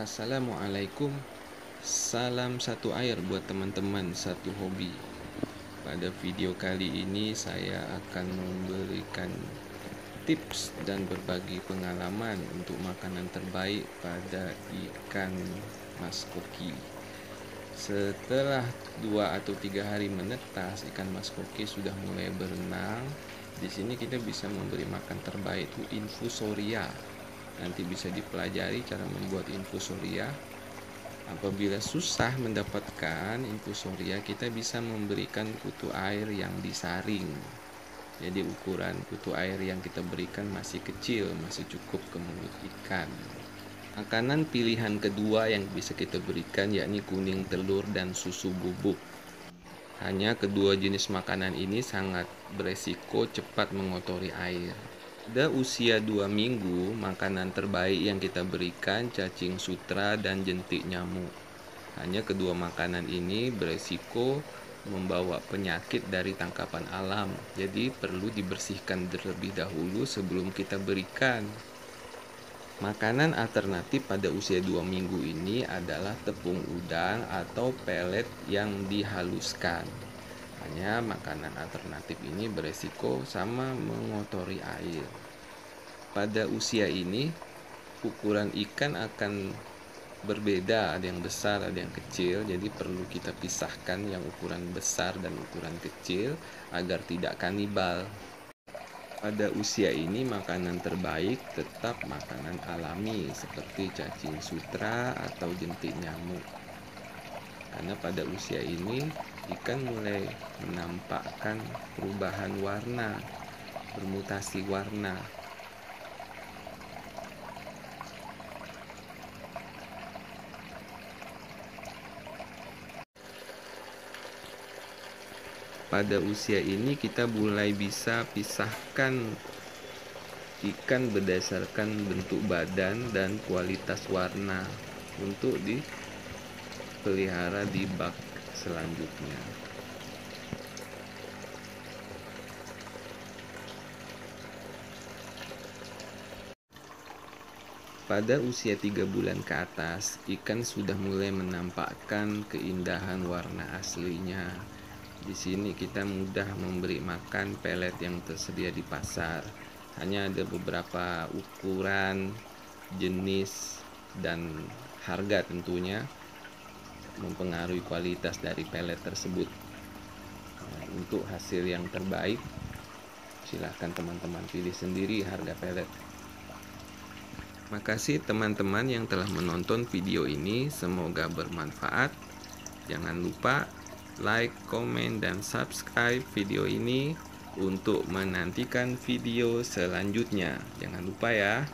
Assalamualaikum. Salam satu air buat teman-teman satu hobi. Pada video kali ini saya akan memberikan tips dan berbagi pengalaman untuk makanan terbaik pada ikan mas koki Setelah dua atau tiga hari menetas ikan mas koki sudah mulai berenang. Di sini kita bisa memberi makan terbaik itu infusoria nanti bisa dipelajari cara membuat infusoria apabila susah mendapatkan infusoria kita bisa memberikan kutu air yang disaring. Jadi ukuran kutu air yang kita berikan masih kecil masih cukup ke mulut ikan. Makanan pilihan kedua yang bisa kita berikan yakni kuning telur dan susu bubuk. Hanya kedua jenis makanan ini sangat beresiko cepat mengotori air pada usia 2 minggu, makanan terbaik yang kita berikan cacing sutra dan jentik nyamuk. Hanya kedua makanan ini beresiko membawa penyakit dari tangkapan alam, jadi perlu dibersihkan terlebih dahulu sebelum kita berikan. Makanan alternatif pada usia 2 minggu ini adalah tepung udang atau pelet yang dihaluskan. Hanya makanan alternatif ini beresiko sama mengotori air. Pada usia ini, ukuran ikan akan berbeda, ada yang besar, ada yang kecil. Jadi perlu kita pisahkan yang ukuran besar dan ukuran kecil agar tidak kanibal. Pada usia ini makanan terbaik tetap makanan alami seperti cacing sutra atau jentik nyamuk. Karena pada usia ini ikan mulai menampakkan perubahan warna, bermutasi warna. Pada usia ini kita mulai bisa pisahkan ikan berdasarkan bentuk badan dan kualitas warna untuk dipelihara di bak selanjutnya. Pada usia tiga bulan ke atas, ikan sudah mulai menampakkan keindahan warna aslinya. Di sini kita mudah memberi makan pelet yang tersedia di pasar. Hanya ada beberapa ukuran, jenis, dan harga tentunya mempengaruhi kualitas dari pelet tersebut. Nah, untuk hasil yang terbaik, silahkan teman-teman pilih sendiri harga pelet. Makasih teman-teman yang telah menonton video ini, semoga bermanfaat. Jangan lupa like, komen, dan subscribe video ini untuk menantikan video selanjutnya. Jangan lupa ya.